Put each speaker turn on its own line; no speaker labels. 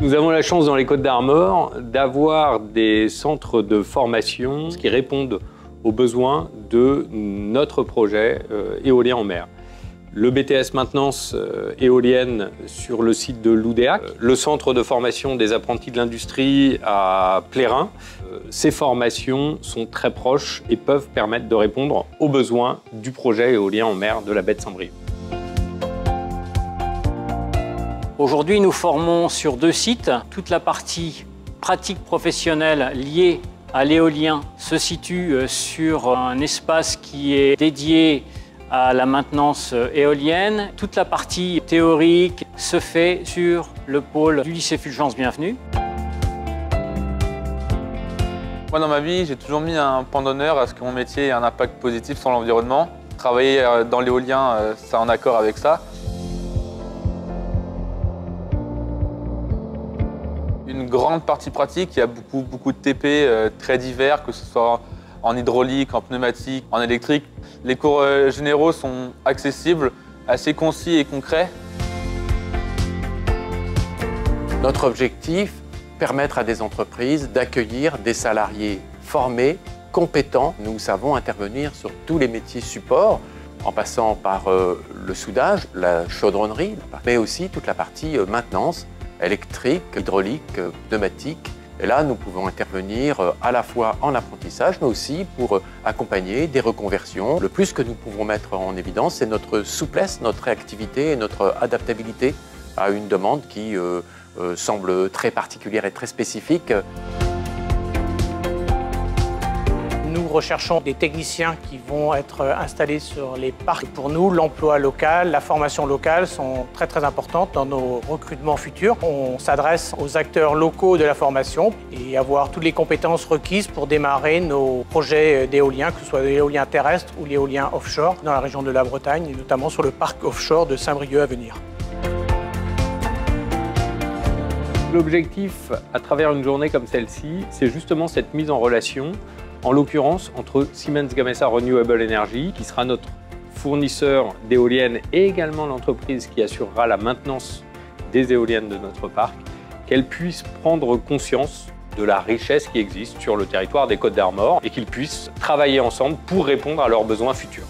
Nous avons la chance dans les Côtes d'Armor d'avoir des centres de formation qui répondent aux besoins de notre projet euh, éolien en mer. Le BTS maintenance euh, éolienne sur le site de l'Oudéac, le centre de formation des apprentis de l'industrie à Plérin. Euh, ces formations sont très proches et peuvent permettre de répondre aux besoins du projet éolien en mer de la baie de Saint-Brieuc.
Aujourd'hui, nous formons sur deux sites. Toute la partie pratique professionnelle liée à l'éolien se situe euh, sur un espace qui est dédié à la maintenance euh, éolienne. Toute la partie théorique se fait sur le pôle du lycée Fulgence Bienvenue.
Moi, dans ma vie, j'ai toujours mis un point d'honneur à ce que mon métier ait un impact positif sur l'environnement. Travailler euh, dans l'éolien, c'est en accord avec ça. Grande partie pratique. Il y a beaucoup, beaucoup de TP euh, très divers, que ce soit en hydraulique, en pneumatique, en électrique. Les cours euh, généraux sont accessibles, assez concis et concrets.
Notre objectif, permettre à des entreprises d'accueillir des salariés formés, compétents. Nous savons intervenir sur tous les métiers support, en passant par euh, le soudage, la chaudronnerie, mais aussi toute la partie maintenance, électrique, hydraulique, pneumatique. Et là, nous pouvons intervenir euh, à la fois en apprentissage, mais aussi pour euh, accompagner des reconversions. Le plus que nous pouvons mettre en évidence, c'est notre souplesse, notre réactivité et notre adaptabilité à une demande qui euh, semble très particulière et très spécifique.
Recherchons des techniciens qui vont être installés sur les parcs. Pour nous, l'emploi local, la formation locale sont très très importantes dans nos recrutements futurs. On s'adresse aux acteurs locaux de la formation et avoir toutes les compétences requises pour démarrer nos projets d'éolien, que ce soit l'éolien terrestre ou l'éolien offshore dans la région de la Bretagne et notamment sur le parc offshore de Saint-Brieuc à venir.
L'objectif, à travers une journée comme celle-ci, c'est justement cette mise en relation en l'occurrence entre Siemens Gamesa Renewable Energy, qui sera notre fournisseur d'éoliennes et également l'entreprise qui assurera la maintenance des éoliennes de notre parc, qu'elles puissent prendre conscience de la richesse qui existe sur le territoire des Côtes d'Armor et qu'ils puissent travailler ensemble pour répondre à leurs besoins futurs.